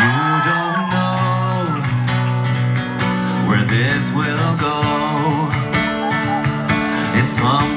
You don't know where this will go. It's some